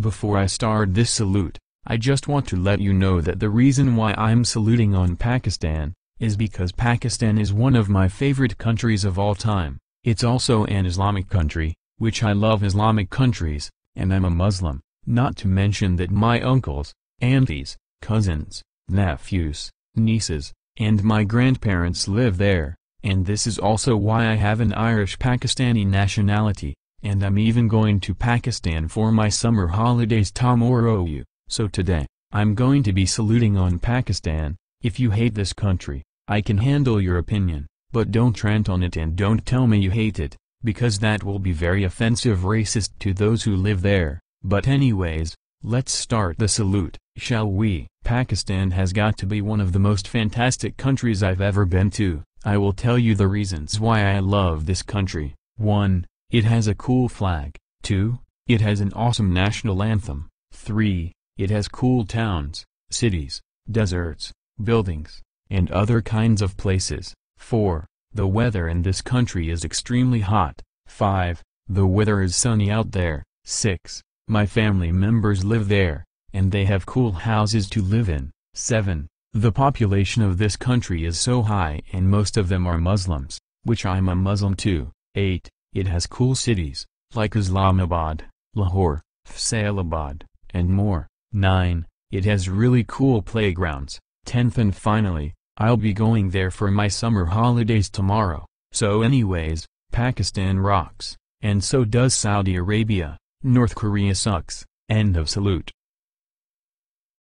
Before I start this salute, I just want to let you know that the reason why I'm saluting on Pakistan, is because Pakistan is one of my favorite countries of all time, it's also an Islamic country, which I love Islamic countries, and I'm a Muslim, not to mention that my uncles, aunties, cousins, nephews, nieces, and my grandparents live there, and this is also why I have an Irish-Pakistani nationality, and I'm even going to Pakistan for my summer holidays tomorrow. So today, I'm going to be saluting on Pakistan, if you hate this country, I can handle your opinion, but don't rant on it and don't tell me you hate it, because that will be very offensive racist to those who live there, but anyways, let's start the salute, shall we? Pakistan has got to be one of the most fantastic countries I've ever been to, I will tell you the reasons why I love this country. 1. It has a cool flag. 2. It has an awesome national anthem. 3. It has cool towns, cities, deserts, buildings, and other kinds of places. 4. The weather in this country is extremely hot. 5. The weather is sunny out there. 6. My family members live there, and they have cool houses to live in. 7. The population of this country is so high and most of them are Muslims, which I'm a Muslim too. 8. It has cool cities, like Islamabad, Lahore, Faisalabad, and more. 9. It has really cool playgrounds. 10th and finally, I'll be going there for my summer holidays tomorrow. So anyways, Pakistan rocks, and so does Saudi Arabia, North Korea sucks. End of salute.